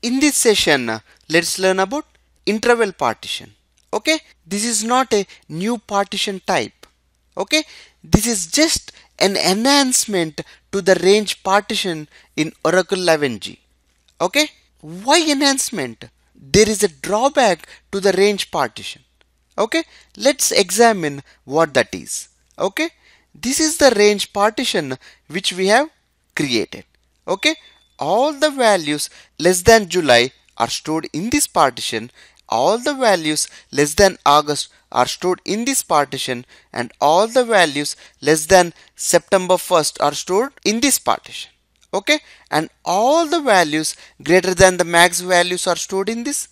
In this session, uh, let's learn about interval partition. Okay, this is not a new partition type. Okay, this is just an enhancement to the range partition in Oracle 11g. Okay, why enhancement? There is a drawback to the range partition. Okay, let's examine what that is. Okay, this is the range partition which we have created. Okay, all the values less than July are stored in this partition all the values less than August are stored in this partition and all the values less than September 1st are stored in this partition. Okay? And all the values greater than the max values are stored in this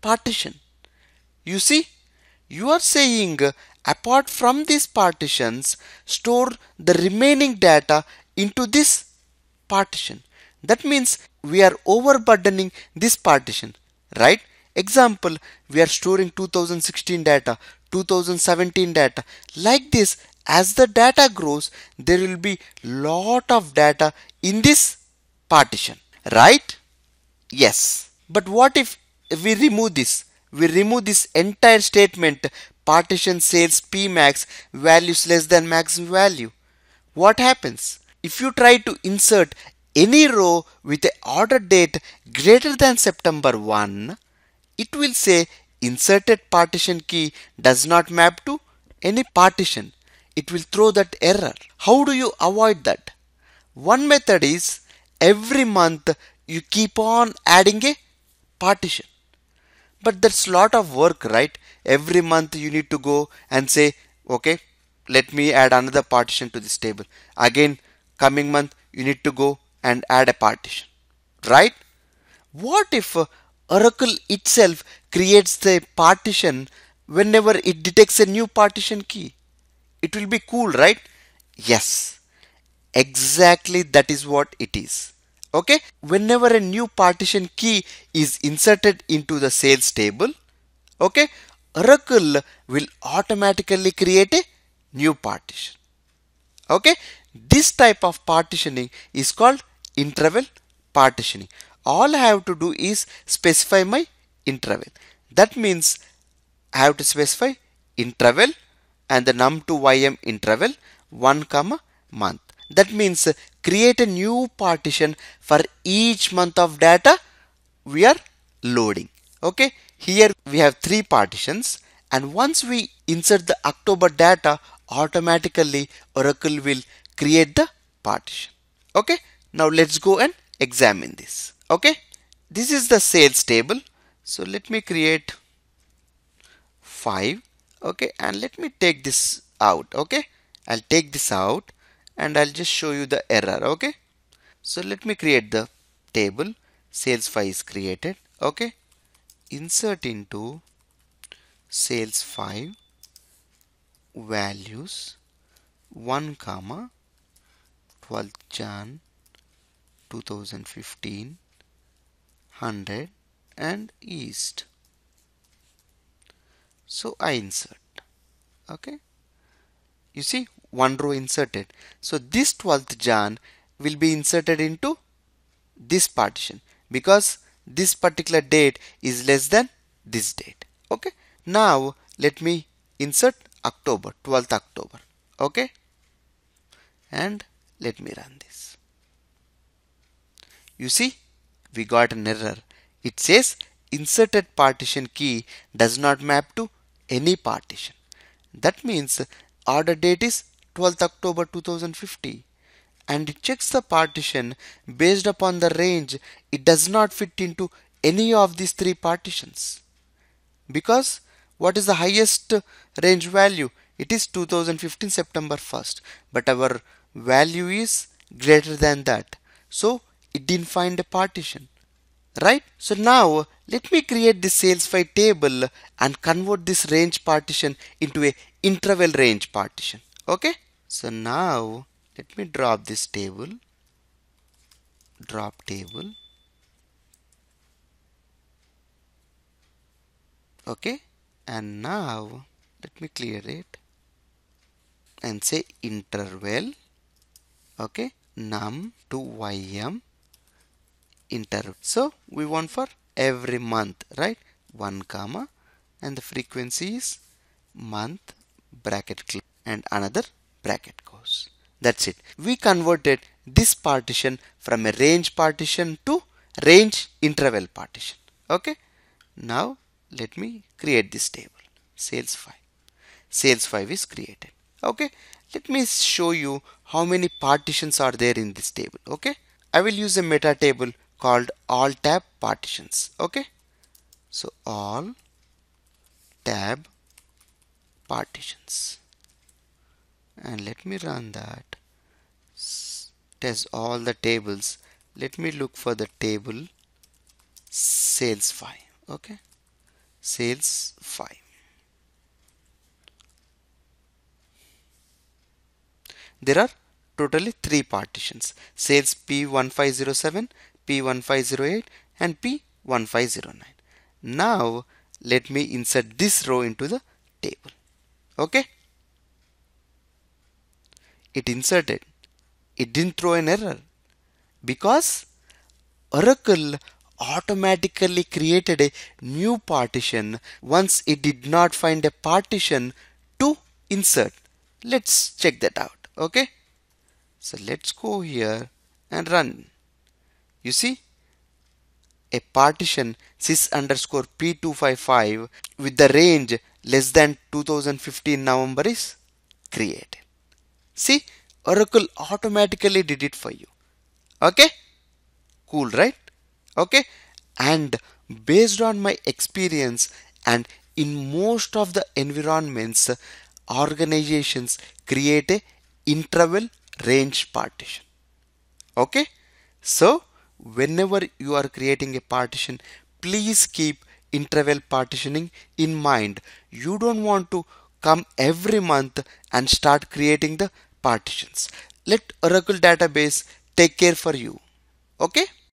partition. You see you are saying apart from these partitions store the remaining data into this partition that means we are overburdening this partition, right? Example, we are storing 2016 data, 2017 data. Like this, as the data grows, there will be lot of data in this partition, right? Yes. But what if we remove this? We remove this entire statement partition sales pmax values less than max value. What happens? If you try to insert any row with a order date greater than September 1, it will say inserted partition key does not map to any partition. It will throw that error. How do you avoid that? One method is every month you keep on adding a partition. But that's lot of work, right? Every month you need to go and say, okay, let me add another partition to this table. Again, coming month you need to go and add a partition. Right? What if oracle itself creates the partition whenever it detects a new partition key? It will be cool right? Yes. Exactly that is what it is. Okay? Whenever a new partition key is inserted into the sales table okay oracle will automatically create a new partition. Okay? This type of partitioning is called interval partitioning. All I have to do is specify my interval. That means I have to specify interval and the num to ym interval 1 comma month. That means create a new partition for each month of data we are loading. Okay, here we have three partitions and once we insert the October data automatically Oracle will create the partition. Okay, now let's go and examine this. Okay. This is the sales table. So let me create 5. Okay. And let me take this out. Okay. I'll take this out and I'll just show you the error. Okay. So let me create the table. Sales 5 is created. Okay. Insert into sales 5 values 1 comma 12th Jan 2015 100 and east. So I insert. Okay? You see one row inserted. So this 12th Jan will be inserted into this partition because this particular date is less than this date. Okay? Now let me insert October 12th October. Okay? And let me run this you see, we got an error. It says inserted partition key does not map to any partition. That means order date is 12th October 2050 and it checks the partition based upon the range. It does not fit into any of these three partitions. Because what is the highest range value? It is 2015 September 1st but our value is greater than that. So it didn't find a partition. Right? So now let me create the sales 5 table and convert this range partition into a interval range partition. Okay? So now let me drop this table. Drop table. Okay? And now let me clear it and say interval. Okay? Num to ym interval so we want for every month right? 1 comma and the frequency is month bracket and another bracket goes that's it. We converted this partition from a range partition to range interval partition. Okay? Now let me create this table. Sales 5 sales 5 is created. Okay? Let me show you how many partitions are there in this table. Okay? I will use a meta table called all tab partitions okay? So all tab partitions. And let me run that. Test all the tables. Let me look for the table sales 5 okay? Sales 5 there are totally three partitions. Sales P1507 P1508 and P1509 now let me insert this row into the table. Okay? It inserted. It didn't throw an error. Because Oracle automatically created a new partition once it did not find a partition to insert. Let's check that out. Okay? So let's go here and run you see? A partition sys underscore p255 with the range less than 2015 November is created. See? Oracle automatically did it for you. Okay? Cool right? Okay? And based on my experience and in most of the environments organizations create a interval range partition. Okay? So whenever you are creating a partition please keep interval partitioning in mind. You don't want to come every month and start creating the partitions. Let oracle database take care for you. Okay